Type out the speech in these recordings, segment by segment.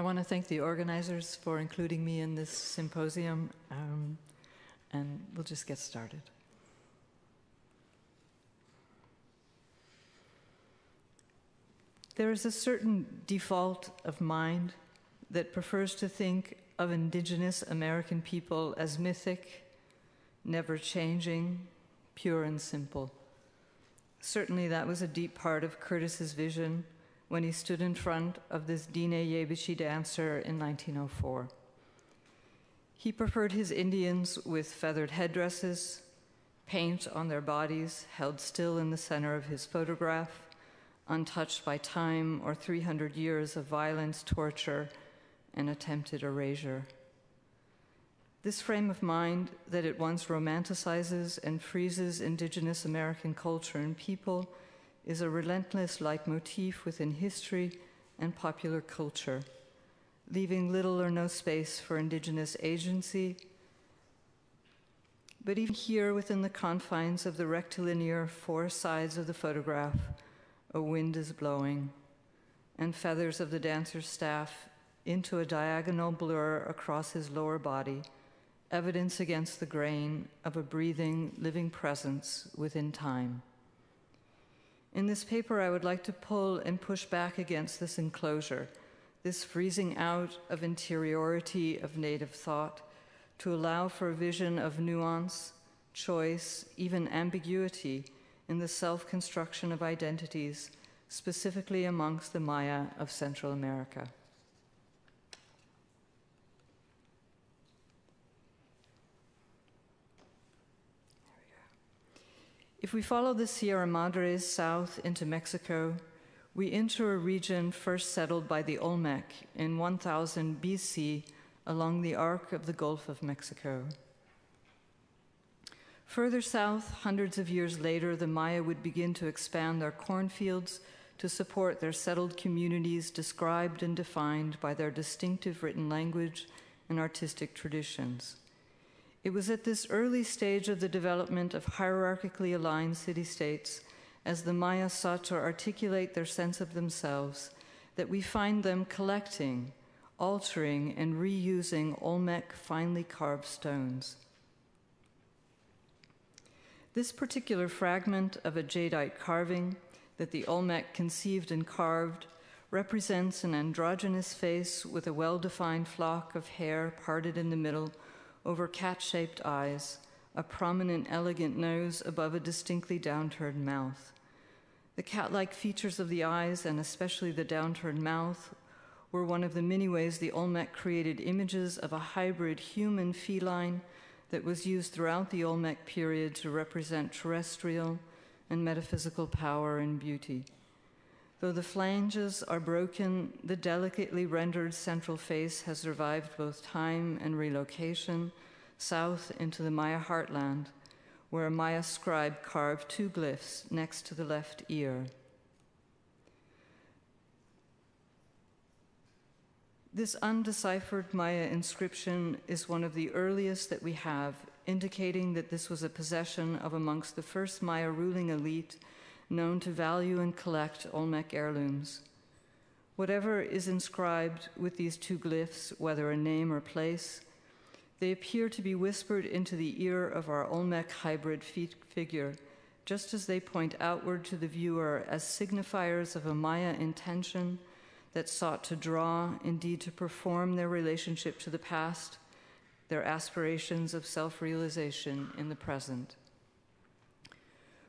I want to thank the organizers for including me in this symposium, um, and we'll just get started. There is a certain default of mind that prefers to think of indigenous American people as mythic, never changing, pure and simple. Certainly, that was a deep part of Curtis's vision when he stood in front of this Diné Yébichí dancer in 1904. He preferred his Indians with feathered headdresses, paint on their bodies held still in the center of his photograph, untouched by time or 300 years of violence, torture, and attempted erasure. This frame of mind that at once romanticizes and freezes indigenous American culture and people is a relentless leitmotif within history and popular culture, leaving little or no space for indigenous agency. But even here, within the confines of the rectilinear four sides of the photograph, a wind is blowing, and feathers of the dancer's staff into a diagonal blur across his lower body, evidence against the grain of a breathing, living presence within time. In this paper, I would like to pull and push back against this enclosure, this freezing out of interiority of native thought, to allow for a vision of nuance, choice, even ambiguity in the self construction of identities, specifically amongst the Maya of Central America. If we follow the Sierra Madres south into Mexico, we enter a region first settled by the Olmec in 1000 BC along the arc of the Gulf of Mexico. Further south, hundreds of years later, the Maya would begin to expand their cornfields to support their settled communities described and defined by their distinctive written language and artistic traditions. It was at this early stage of the development of hierarchically aligned city states, as the Maya sought to articulate their sense of themselves, that we find them collecting, altering, and reusing Olmec finely carved stones. This particular fragment of a jadeite carving that the Olmec conceived and carved represents an androgynous face with a well defined flock of hair parted in the middle over cat shaped eyes, a prominent, elegant nose above a distinctly downturned mouth. The cat like features of the eyes, and especially the downturned mouth, were one of the many ways the Olmec created images of a hybrid human feline that was used throughout the Olmec period to represent terrestrial and metaphysical power and beauty. Though the flanges are broken, the delicately rendered central face has survived both time and relocation south into the Maya heartland, where a Maya scribe carved two glyphs next to the left ear. This undeciphered Maya inscription is one of the earliest that we have, indicating that this was a possession of amongst the first Maya ruling elite known to value and collect Olmec heirlooms. Whatever is inscribed with these two glyphs, whether a name or place, they appear to be whispered into the ear of our Olmec hybrid figure, just as they point outward to the viewer as signifiers of a Maya intention that sought to draw, indeed to perform their relationship to the past, their aspirations of self realization in the present.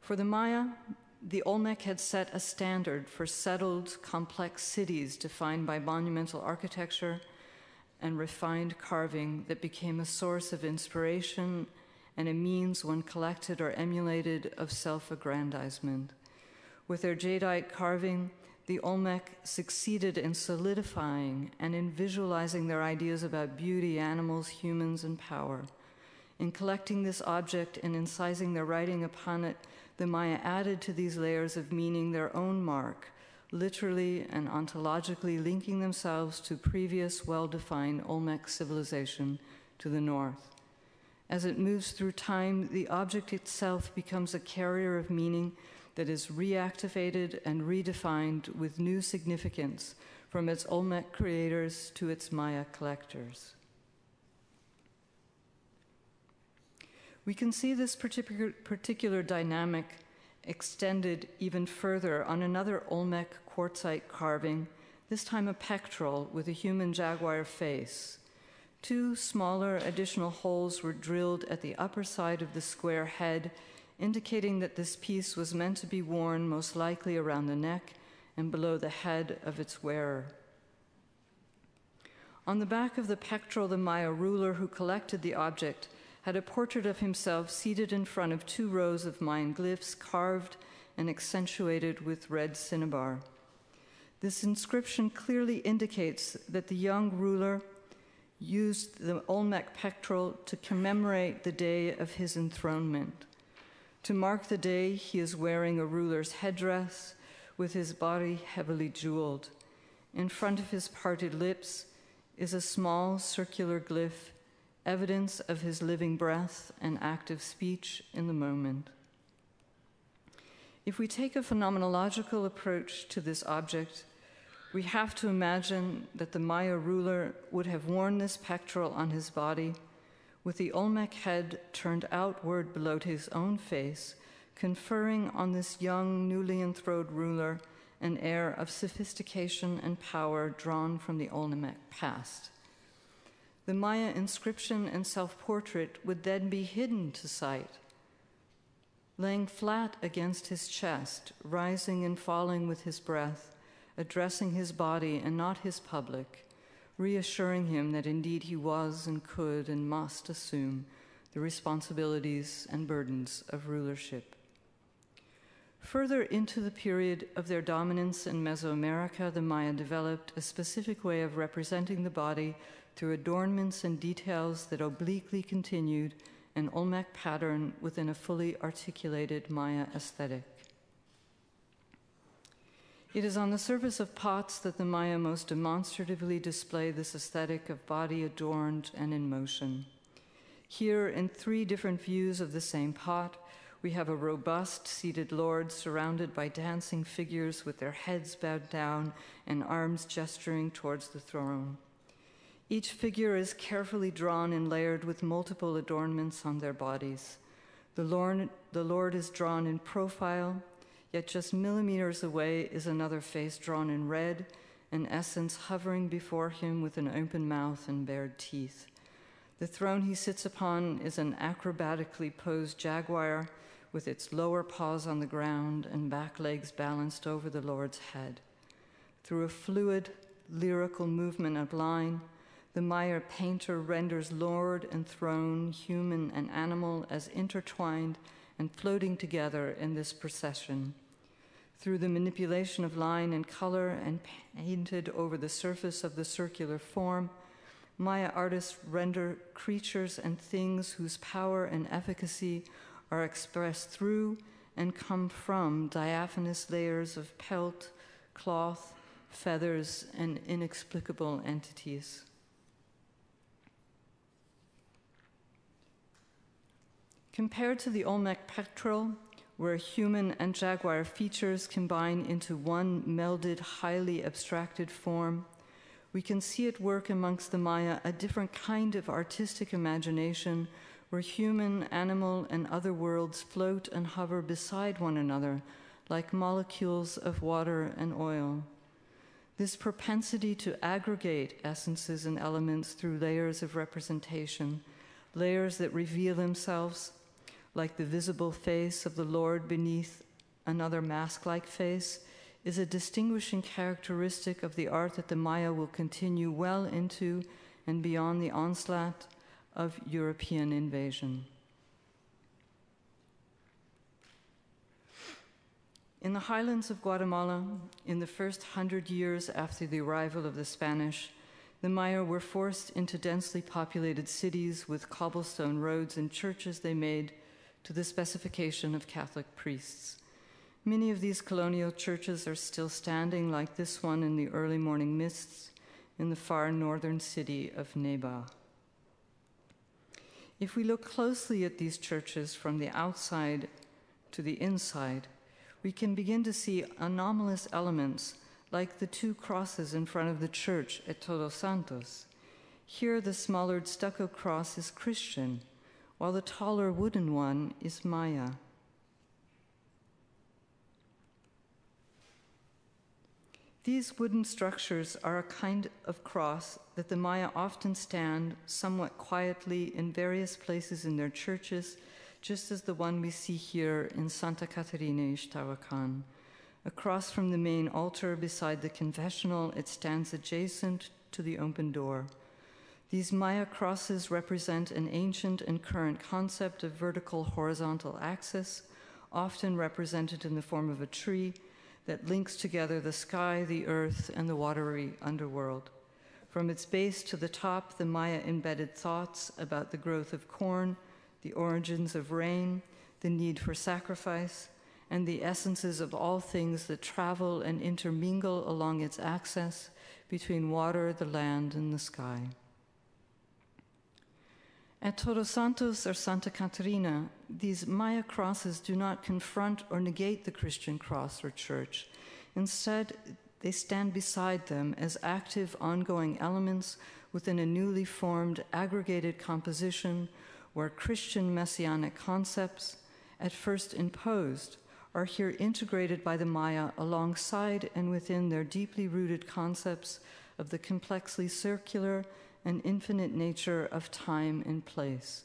For the Maya, the Olmec had set a standard for settled, complex cities defined by monumental architecture and refined carving that became a source of inspiration and a means, when collected or emulated, of self aggrandizement. With their jadeite carving, the Olmec succeeded in solidifying and in visualizing their ideas about beauty, animals, humans, and power. In collecting this object and incising their writing upon it, the Maya added to these layers of meaning their own mark, literally and ontologically linking themselves to previous well defined Olmec civilization to the north. As it moves through time, the object itself becomes a carrier of meaning that is reactivated and redefined with new significance from its Olmec creators to its Maya collectors. We can see this particular, particular dynamic extended even further on another Olmec quartzite carving, this time a pectoral with a human jaguar face. Two smaller additional holes were drilled at the upper side of the square head, indicating that this piece was meant to be worn most likely around the neck and below the head of its wearer. On the back of the pectoral, the Maya ruler who collected the object had a portrait of himself seated in front of two rows of Mayan glyphs carved and accentuated with red cinnabar. This inscription clearly indicates that the young ruler used the Olmec pectoral to commemorate the day of his enthronement. To mark the day, he is wearing a ruler's headdress with his body heavily jeweled. In front of his parted lips is a small circular glyph evidence of his living breath and active speech in the moment. If we take a phenomenological approach to this object, we have to imagine that the Maya ruler would have worn this pectoral on his body, with the Olmec head turned outward below his own face, conferring on this young, newly enthroned ruler an air of sophistication and power drawn from the Olmec past. The Maya inscription and self portrait would then be hidden to sight, laying flat against his chest, rising and falling with his breath, addressing his body and not his public, reassuring him that indeed he was and could and must assume the responsibilities and burdens of rulership. Further into the period of their dominance in Mesoamerica, the Maya developed a specific way of representing the body through adornments and details that obliquely continued an Olmec pattern within a fully articulated Maya aesthetic. It is on the surface of pots that the Maya most demonstratively display this aesthetic of body adorned and in motion. Here, in three different views of the same pot, we have a robust seated Lord surrounded by dancing figures with their heads bowed down and arms gesturing towards the throne. Each figure is carefully drawn and layered with multiple adornments on their bodies. The Lord, the Lord is drawn in profile, yet just millimeters away is another face drawn in red, an essence hovering before him with an open mouth and bared teeth. The throne he sits upon is an acrobatically posed jaguar with its lower paws on the ground and back legs balanced over the Lord's head. Through a fluid, lyrical movement of line, the Maya painter renders Lord and throne, human and animal, as intertwined and floating together in this procession. Through the manipulation of line and color and painted over the surface of the circular form, Maya artists render creatures and things whose power and efficacy are expressed through and come from diaphanous layers of pelt, cloth, feathers, and inexplicable entities. Compared to the Olmec pectoral, where human and jaguar features combine into one melded, highly abstracted form, we can see at work amongst the Maya a different kind of artistic imagination where human, animal, and other worlds float and hover beside one another like molecules of water and oil. This propensity to aggregate essences and elements through layers of representation, layers that reveal themselves like the visible face of the Lord beneath another mask like face, is a distinguishing characteristic of the art that the Maya will continue well into and beyond the onslaught of European invasion. In the highlands of Guatemala, in the first hundred years after the arrival of the Spanish, the Maya were forced into densely populated cities with cobblestone roads and churches they made to the specification of Catholic priests. Many of these colonial churches are still standing, like this one in the early morning mists in the far northern city of Nebaj. If we look closely at these churches from the outside to the inside, we can begin to see anomalous elements like the two crosses in front of the church at Todos Santos. Here, the smaller stucco cross is Christian, while the taller wooden one is Maya. These wooden structures are a kind of cross that the Maya often stand somewhat quietly in various places in their churches, just as the one we see here in Santa Catarina Ixtahuacan. Across from the main altar beside the confessional, it stands adjacent to the open door. These Maya crosses represent an ancient and current concept of vertical horizontal axis, often represented in the form of a tree that links together the sky, the earth, and the watery underworld. From its base to the top, the Maya embedded thoughts about the growth of corn, the origins of rain, the need for sacrifice, and the essences of all things that travel and intermingle along its axis between water, the land, and the sky. At Todos Santos or Santa Catarina, these Maya crosses do not confront or negate the Christian cross or church. Instead, they stand beside them as active, ongoing elements within a newly formed, aggregated composition where Christian messianic concepts, at first imposed, are here integrated by the Maya alongside and within their deeply rooted concepts of the complexly circular and infinite nature of time and place.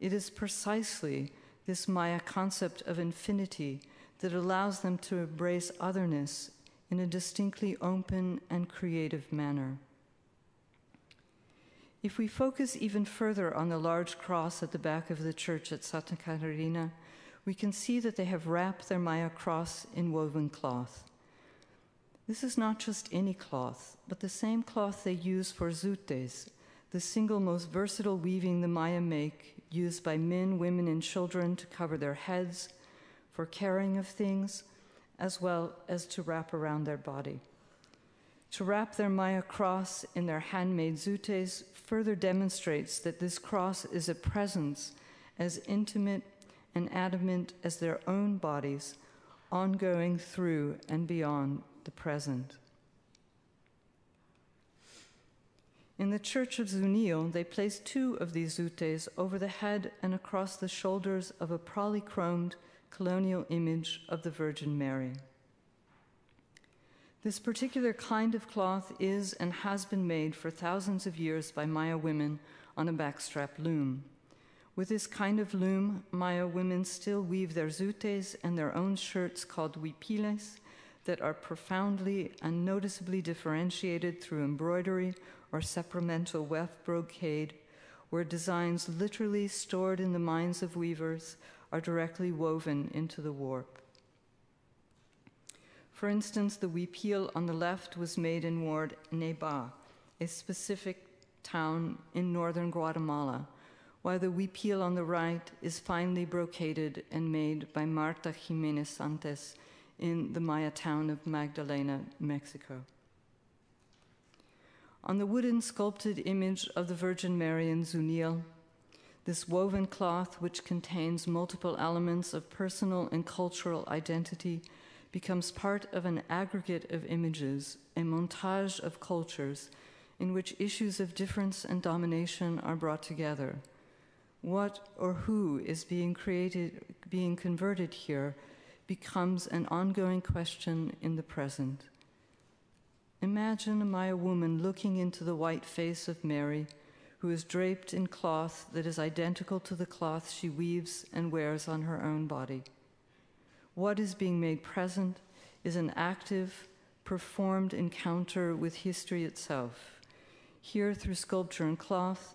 It is precisely this Maya concept of infinity that allows them to embrace otherness in a distinctly open and creative manner. If we focus even further on the large cross at the back of the church at Santa Catarina, we can see that they have wrapped their Maya cross in woven cloth. This is not just any cloth, but the same cloth they use for zutes, the single most versatile weaving the Maya make, used by men, women, and children to cover their heads, for carrying of things, as well as to wrap around their body. To wrap their Maya cross in their handmade zutes further demonstrates that this cross is a presence as intimate and adamant as their own bodies, ongoing through and beyond the present. In the church of Zunil, they placed two of these zutes over the head and across the shoulders of a polychromed colonial image of the Virgin Mary. This particular kind of cloth is and has been made for thousands of years by Maya women on a backstrap loom. With this kind of loom, Maya women still weave their zutes and their own shirts called huipiles, that are profoundly and noticeably differentiated through embroidery or supplemental weft brocade, where designs literally stored in the minds of weavers are directly woven into the warp. For instance, the huipil on the left was made in Ward Neba, a specific town in northern Guatemala, while the huipil on the right is finely brocaded and made by Marta Jimenez Santos in the Maya town of Magdalena, Mexico. On the wooden sculpted image of the Virgin Mary in Zunil, this woven cloth, which contains multiple elements of personal and cultural identity, becomes part of an aggregate of images, a montage of cultures in which issues of difference and domination are brought together. What or who is being created, being converted here becomes an ongoing question in the present. Imagine a Maya woman looking into the white face of Mary, who is draped in cloth that is identical to the cloth she weaves and wears on her own body. What is being made present is an active, performed encounter with history itself, here through sculpture and cloth,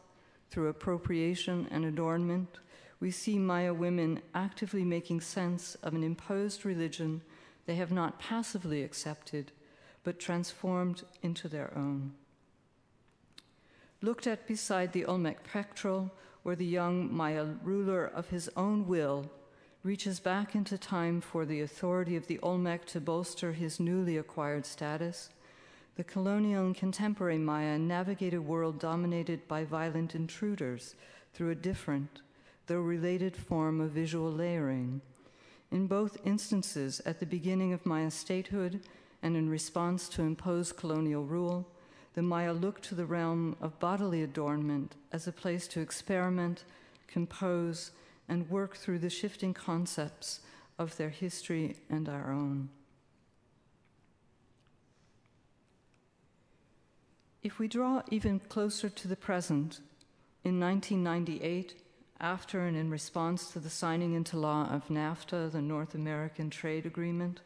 through appropriation and adornment, we see Maya women actively making sense of an imposed religion they have not passively accepted, but transformed into their own. Looked at beside the Olmec pectoral, where the young Maya ruler of his own will reaches back into time for the authority of the Olmec to bolster his newly acquired status, the colonial and contemporary Maya navigate a world dominated by violent intruders through a different, though related form of visual layering. In both instances, at the beginning of Maya statehood and in response to imposed colonial rule, the Maya looked to the realm of bodily adornment as a place to experiment, compose, and work through the shifting concepts of their history and our own. If we draw even closer to the present, in 1998, after and in response to the signing into law of NAFTA, the North American Trade Agreement,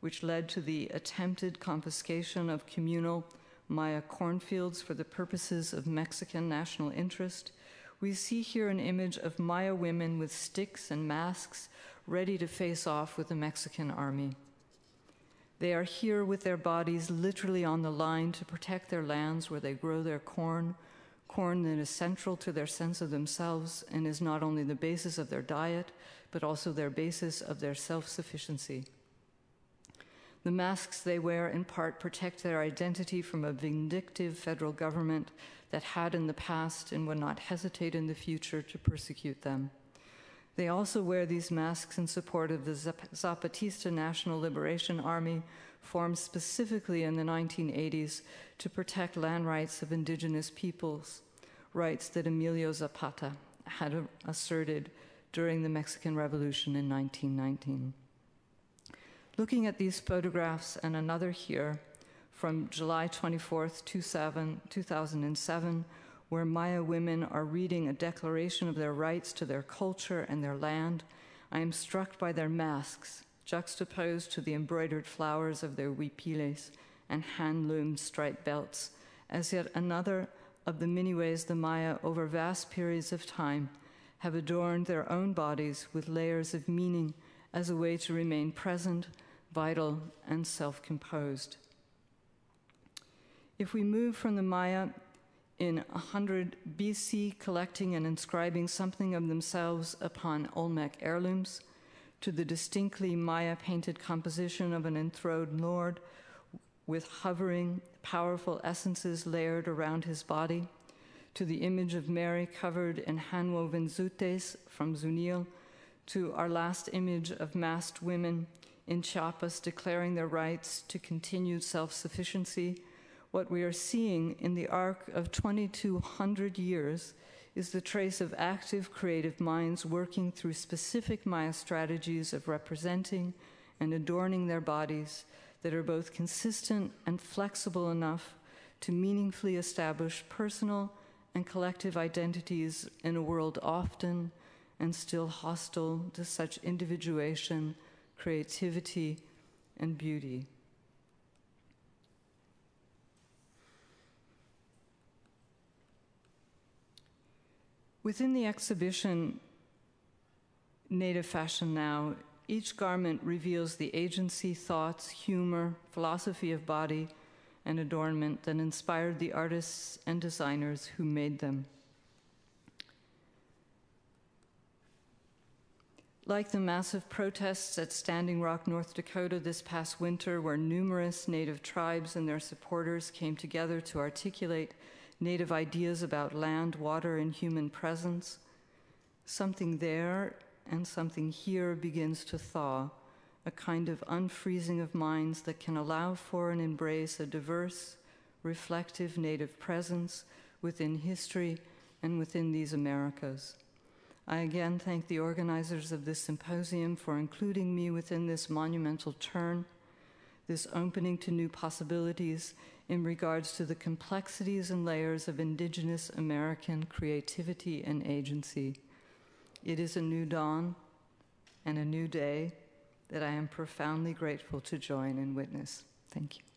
which led to the attempted confiscation of communal Maya cornfields for the purposes of Mexican national interest, we see here an image of Maya women with sticks and masks ready to face off with the Mexican army. They are here with their bodies literally on the line to protect their lands where they grow their corn, corn that is central to their sense of themselves and is not only the basis of their diet, but also their basis of their self sufficiency. The masks they wear in part protect their identity from a vindictive federal government that had in the past and would not hesitate in the future to persecute them. They also wear these masks in support of the Zapatista National Liberation Army, formed specifically in the 1980s to protect land rights of indigenous peoples, rights that Emilio Zapata had asserted during the Mexican Revolution in 1919. Looking at these photographs and another here from July 24th, 2007, where Maya women are reading a declaration of their rights to their culture and their land, I am struck by their masks, juxtaposed to the embroidered flowers of their huipiles and hand loomed striped belts, as yet another of the many ways the Maya, over vast periods of time, have adorned their own bodies with layers of meaning as a way to remain present, vital, and self composed. If we move from the Maya in 100 BC, collecting and inscribing something of themselves upon Olmec heirlooms, to the distinctly Maya painted composition of an enthroned Lord with hovering, powerful essences layered around his body, to the image of Mary covered in handwoven zutes from Zunil, to our last image of masked women in Chiapas declaring their rights to continued self sufficiency what we are seeing in the arc of 2,200 years is the trace of active creative minds working through specific Maya strategies of representing and adorning their bodies that are both consistent and flexible enough to meaningfully establish personal and collective identities in a world often and still hostile to such individuation, creativity, and beauty. Within the exhibition, Native Fashion Now, each garment reveals the agency, thoughts, humor, philosophy of body, and adornment that inspired the artists and designers who made them. Like the massive protests at Standing Rock, North Dakota this past winter, where numerous Native tribes and their supporters came together to articulate native ideas about land, water, and human presence, something there and something here begins to thaw, a kind of unfreezing of minds that can allow for and embrace a diverse, reflective native presence within history and within these Americas. I again thank the organizers of this symposium for including me within this monumental turn, this opening to new possibilities in regards to the complexities and layers of Indigenous American creativity and agency. It is a new dawn and a new day that I am profoundly grateful to join and witness. Thank you.